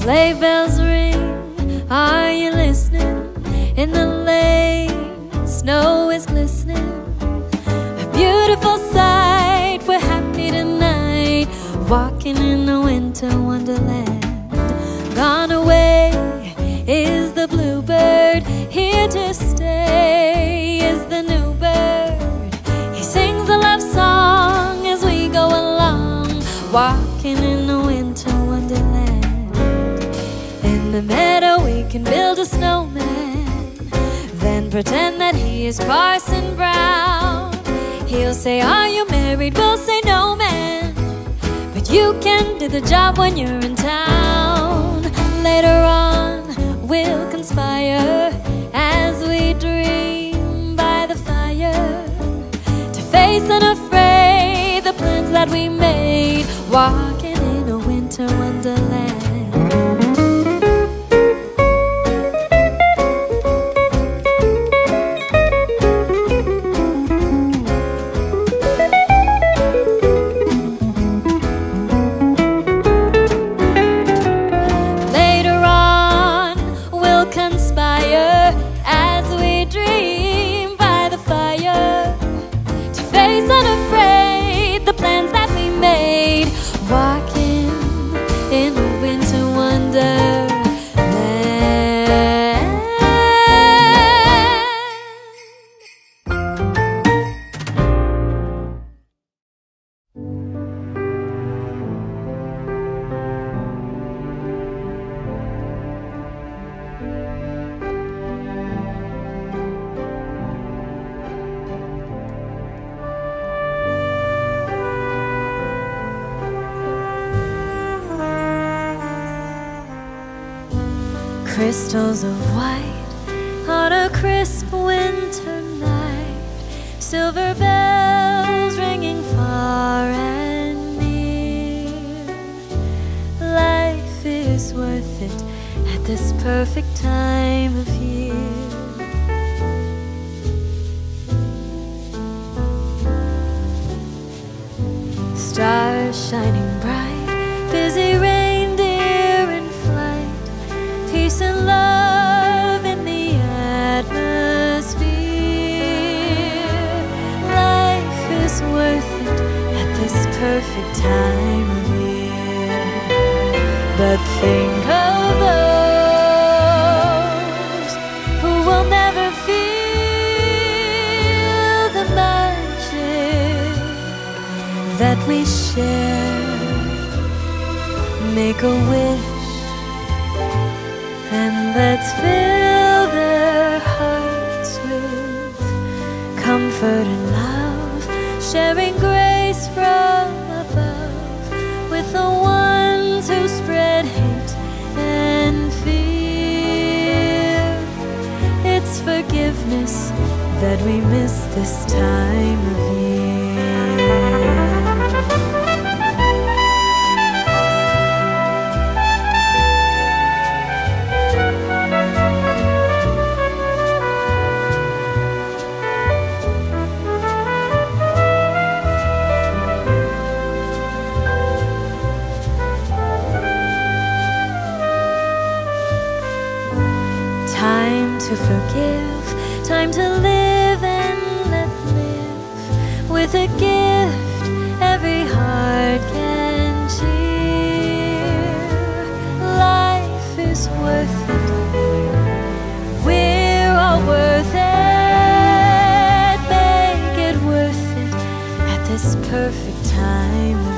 Sleigh bells ring, are you listening? In the lane, snow is glistening. A beautiful sight, we're happy tonight, walking in a winter wonderland. Gone away is the bluebird, here to In the meadow, we can build a snowman, then pretend that he is Parson Brown. He'll say, Are you married? We'll say, No, man. But you can do the job when you're in town. Later on, we'll conspire as we dream by the fire to face unafraid the plans that we made, walking crystals of white on a crisp winter night, silver bells ringing far and near. Life is worth it at this perfect time of year. Stars shining bright, busy reindeer perfect time of year. But think of those who will never feel the magic that we share. Make a wish and let's fill their hearts with comfort and love, sharing grace from that we miss this time of year. Worth it. Make it worth it at this perfect time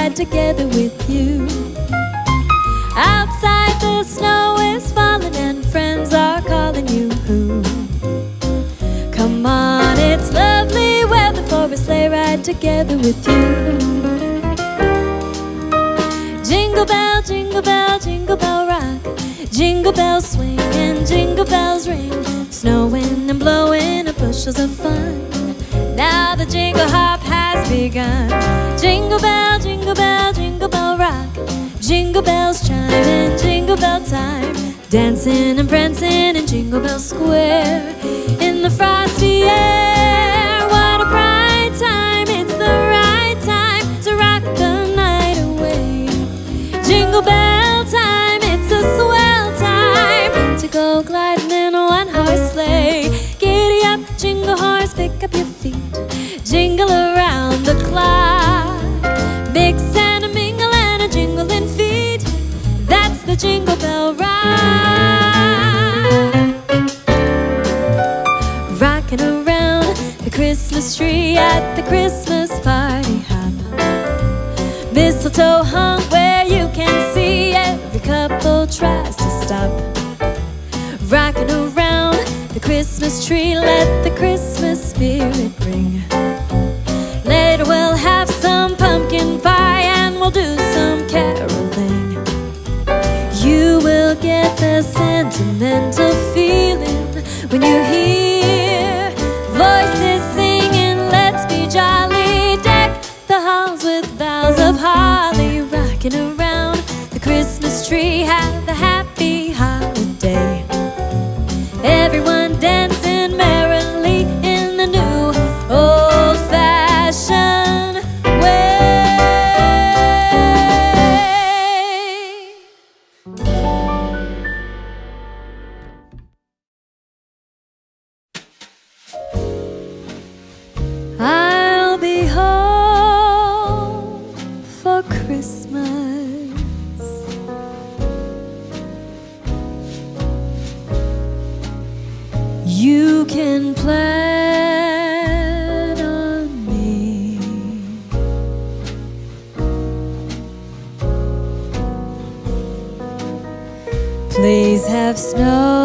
ride together with you. Outside the snow is falling and friends are calling you. Come on, it's lovely weather for a sleigh ride together with you. Jingle bell, jingle bell, jingle bell rock. Jingle bells swing and jingle bells ring. Snowing and blowing and bushels of fun. Now the jingle hop begun. Jingle bell, jingle bell, jingle bell rock. Jingle bells chime in jingle bell time. Dancing and prancing in Jingle Bell Square. In the frosty air, what a bright time. It's the right time to rock the night away. Jingle bell at the Christmas party hop. Mistletoe hung where you can see every couple tries to stop. Rocking around the Christmas tree, let the Christmas spirit ring. Later we'll have some pumpkin pie and we'll do some caroling. You will get the sentimental feeling when you hear holly, rocking around You can plan on me. Please have snow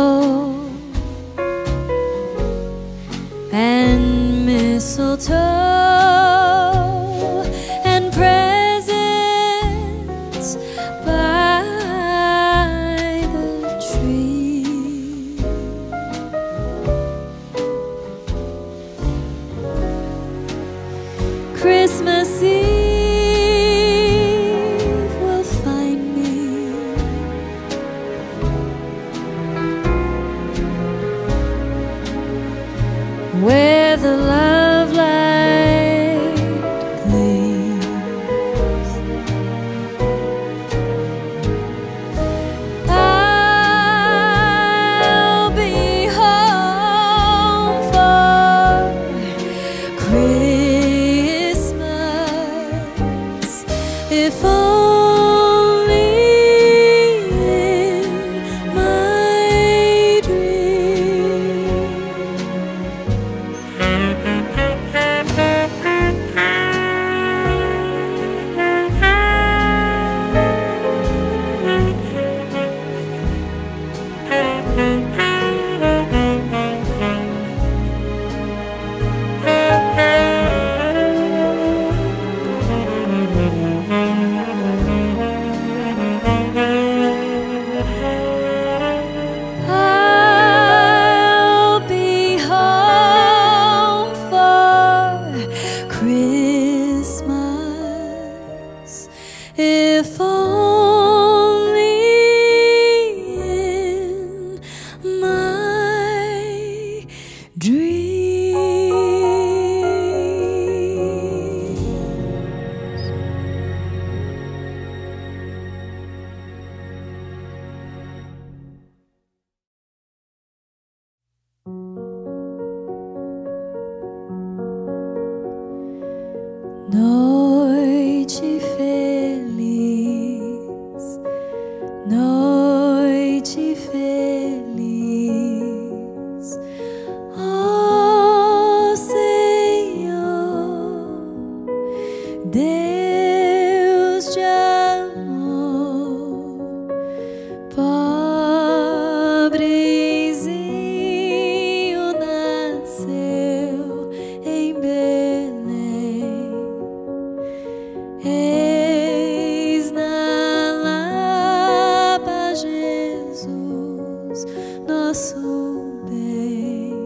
nosso bem.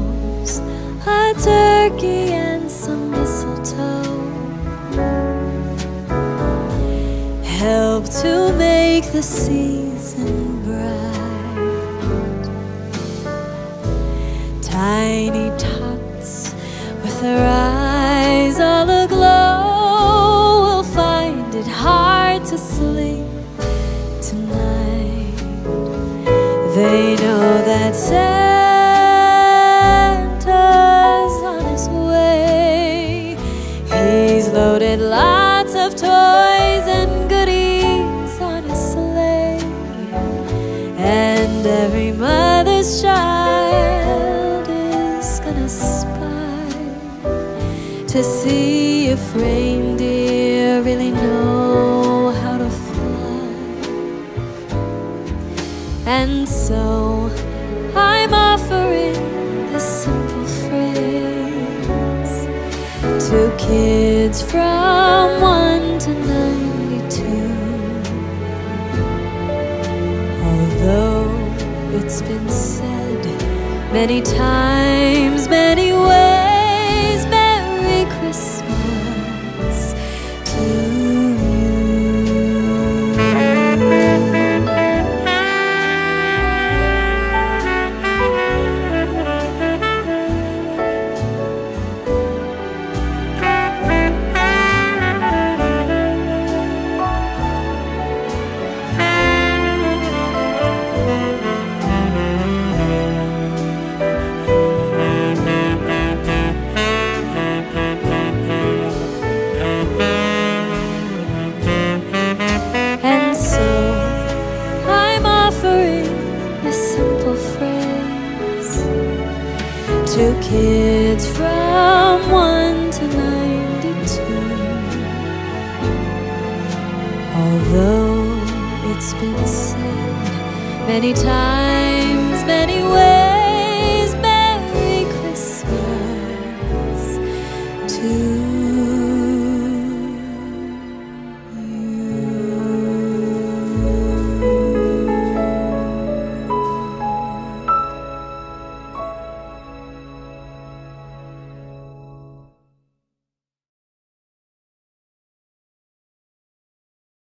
a turkey and some mistletoe help to make the season bright. Tiny tots with their eyes really know how to fly. And so I'm offering this simple phrase to kids from 1 to 92. Although it's been said many times, many ways, It's been said many times, many ways.